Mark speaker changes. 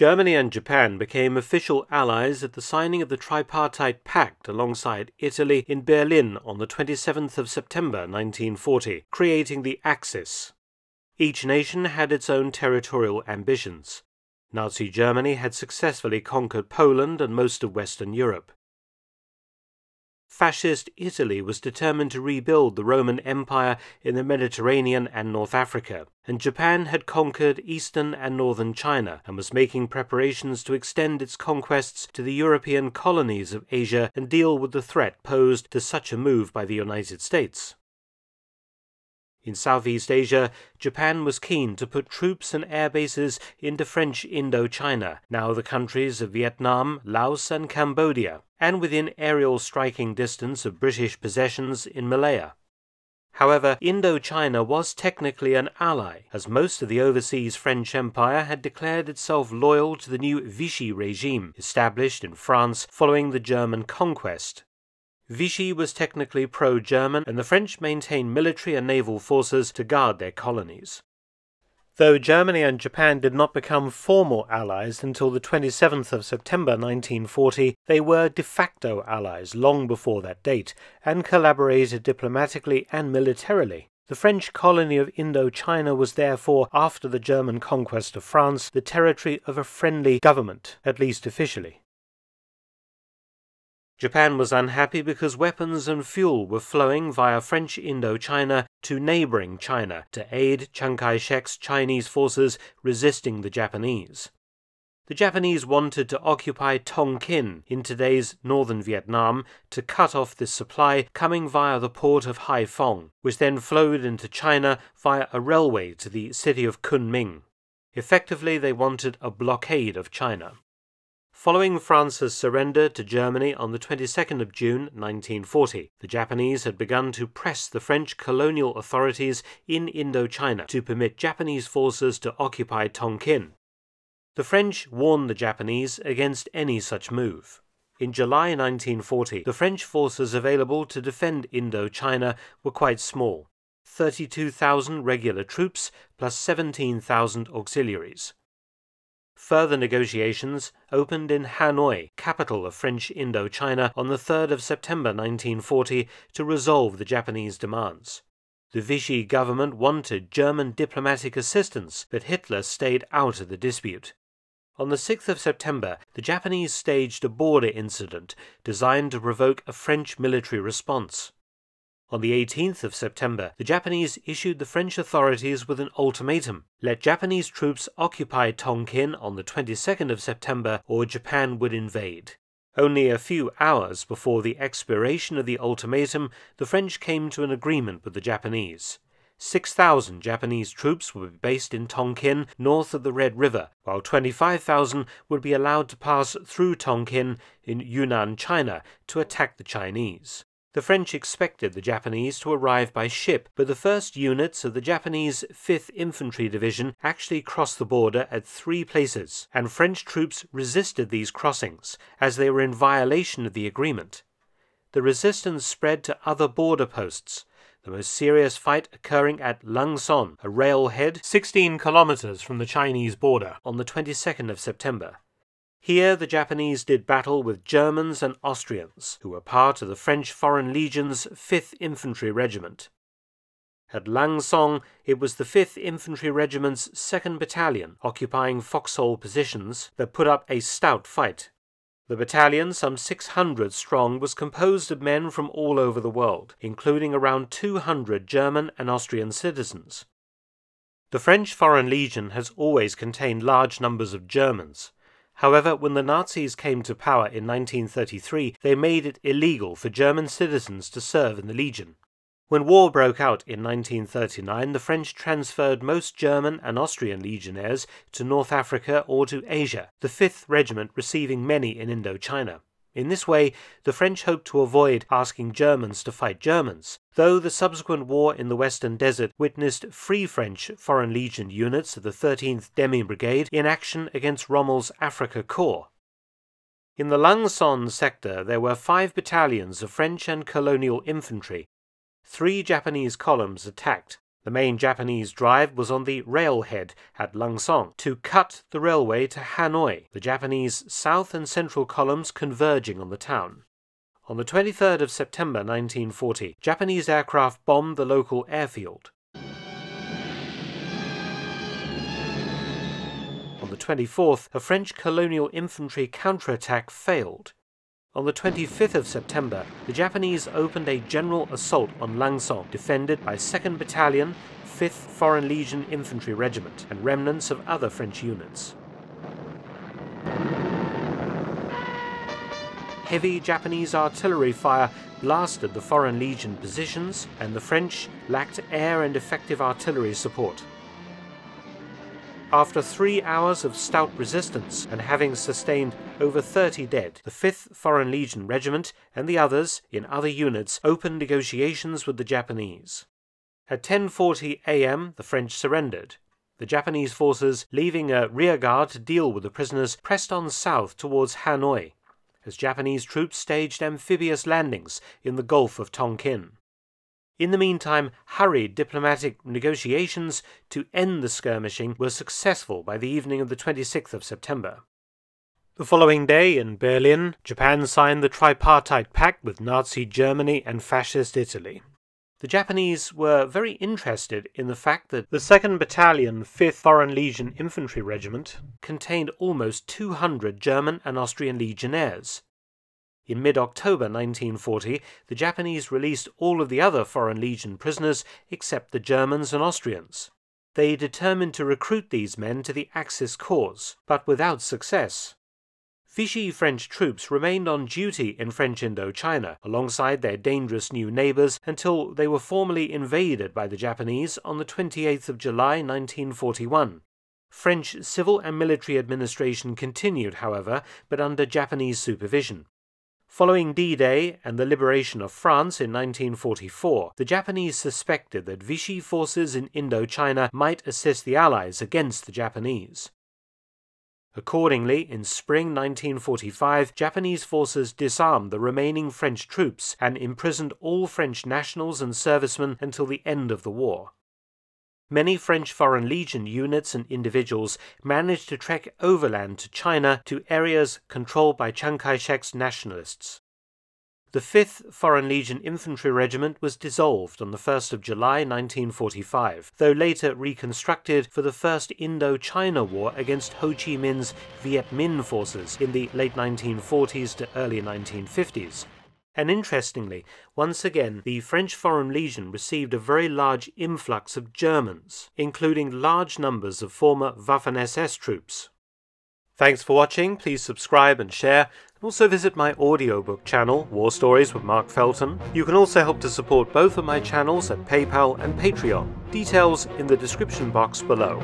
Speaker 1: Germany and Japan became official allies at the signing of the Tripartite Pact alongside Italy in Berlin on the 27th of September 1940, creating the Axis. Each nation had its own territorial ambitions. Nazi Germany had successfully conquered Poland and most of Western Europe. Fascist Italy was determined to rebuild the Roman Empire in the Mediterranean and North Africa, and Japan had conquered eastern and northern China and was making preparations to extend its conquests to the European colonies of Asia and deal with the threat posed to such a move by the United States. In Southeast Asia, Japan was keen to put troops and air bases into French Indochina, now the countries of Vietnam, Laos, and Cambodia, and within aerial striking distance of British possessions in Malaya. However, Indochina was technically an ally, as most of the overseas French Empire had declared itself loyal to the new Vichy regime established in France following the German conquest Vichy was technically pro German, and the French maintained military and naval forces to guard their colonies. Though Germany and Japan did not become formal allies until the 27th of September 1940, they were de facto allies long before that date and collaborated diplomatically and militarily. The French colony of Indochina was therefore, after the German conquest of France, the territory of a friendly government, at least officially. Japan was unhappy because weapons and fuel were flowing via French Indochina to neighboring China to aid Chiang Kai shek's Chinese forces resisting the Japanese. The Japanese wanted to occupy Tonkin in today's northern Vietnam to cut off this supply coming via the port of Haiphong, which then flowed into China via a railway to the city of Kunming. Effectively, they wanted a blockade of China. Following France's surrender to Germany on the 22nd of June 1940, the Japanese had begun to press the French colonial authorities in Indochina to permit Japanese forces to occupy Tonkin. The French warned the Japanese against any such move. In July 1940, the French forces available to defend Indochina were quite small 32,000 regular troops plus 17,000 auxiliaries. Further negotiations opened in Hanoi, capital of French Indochina, on the 3rd of September 1940 to resolve the Japanese demands. The Vichy government wanted German diplomatic assistance, but Hitler stayed out of the dispute. On the 6th of September, the Japanese staged a border incident designed to provoke a French military response. On the 18th of September, the Japanese issued the French authorities with an ultimatum let Japanese troops occupy Tonkin on the 22nd of September, or Japan would invade. Only a few hours before the expiration of the ultimatum, the French came to an agreement with the Japanese. 6,000 Japanese troops would be based in Tonkin, north of the Red River, while 25,000 would be allowed to pass through Tonkin in Yunnan, China, to attack the Chinese. The French expected the Japanese to arrive by ship, but the first units of the Japanese 5th Infantry Division actually crossed the border at three places, and French troops resisted these crossings, as they were in violation of the agreement. The resistance spread to other border posts, the most serious fight occurring at Lang Son, a railhead 16 kilometers from the Chinese border, on the 22nd of September. Here the Japanese did battle with Germans and Austrians, who were part of the French Foreign Legion's 5th Infantry Regiment. At Lang Son, it was the 5th Infantry Regiment's 2nd Battalion, occupying foxhole positions, that put up a stout fight. The battalion, some 600 strong, was composed of men from all over the world, including around 200 German and Austrian citizens. The French Foreign Legion has always contained large numbers of Germans, However, when the Nazis came to power in 1933, they made it illegal for German citizens to serve in the Legion. When war broke out in 1939, the French transferred most German and Austrian legionnaires to North Africa or to Asia, the 5th Regiment receiving many in Indochina. In this way, the French hoped to avoid asking Germans to fight Germans, though the subsequent war in the Western Desert witnessed Free French Foreign Legion units of the 13th Demi Brigade in action against Rommel's Afrika Korps. In the Lang Son sector, there were five battalions of French and colonial infantry. Three Japanese columns attacked, The main Japanese drive was on the railhead at Langsong to cut the railway to Hanoi, the Japanese south and central columns converging on the town. On the 23rd of September 1940, Japanese aircraft bombed the local airfield. On the 24th, a French colonial infantry counterattack failed. On the 25th of September, the Japanese opened a general assault on Langsong, defended by 2nd Battalion, 5th Foreign Legion Infantry Regiment, and remnants of other French units. Heavy Japanese artillery fire blasted the Foreign Legion positions, and the French lacked air and effective artillery support. After three hours of stout resistance and having sustained over 30 dead, the 5th Foreign Legion Regiment and the others in other units opened negotiations with the Japanese. At 10:40 a.m., the French surrendered. The Japanese forces, leaving a rearguard to deal with the prisoners, pressed on south towards Hanoi, as Japanese troops staged amphibious landings in the Gulf of Tonkin. In the meantime, hurried diplomatic negotiations to end the skirmishing were successful by the evening of the 26th of September. The following day, in Berlin, Japan signed the Tripartite Pact with Nazi Germany and Fascist Italy. The Japanese were very interested in the fact that the 2nd Battalion, 5th Foreign Legion Infantry Regiment contained almost 200 German and Austrian legionnaires, in mid October 1940, the Japanese released all of the other Foreign Legion prisoners except the Germans and Austrians. They determined to recruit these men to the Axis cause, but without success. Vichy French troops remained on duty in French Indochina alongside their dangerous new neighbors until they were formally invaded by the Japanese on the 28th of July 1941. French civil and military administration continued, however, but under Japanese supervision. Following D Day and the liberation of France in 1944, the Japanese suspected that Vichy forces in Indochina might assist the Allies against the Japanese. Accordingly, in spring 1945, Japanese forces disarmed the remaining French troops and imprisoned all French nationals and servicemen until the end of the war. Many French Foreign Legion units and individuals managed to trek overland to China to areas controlled by Chiang Kai shek's nationalists. The 5th Foreign Legion Infantry Regiment was dissolved on the 1st of July 1945, though later reconstructed for the First Indo-China War against Ho Chi Minh's Viet Minh forces in the late 1940s to early 1950s. And interestingly, once again, the French Foreign Legion received a very large influx of Germans, including large numbers of former Waffen SS troops. Thanks for watching, please subscribe and share, and also visit my audiobook channel, War Stories with Mark Felton. You can also help to support both of my channels at PayPal and Patreon. Details in the description box below.